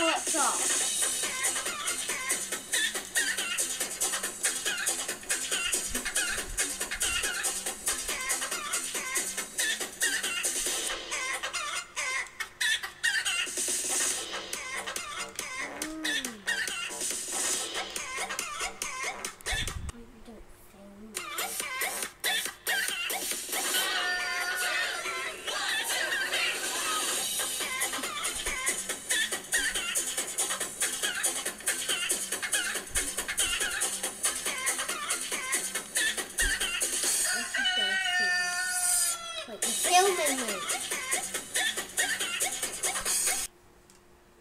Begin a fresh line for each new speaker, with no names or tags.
stole your filming me.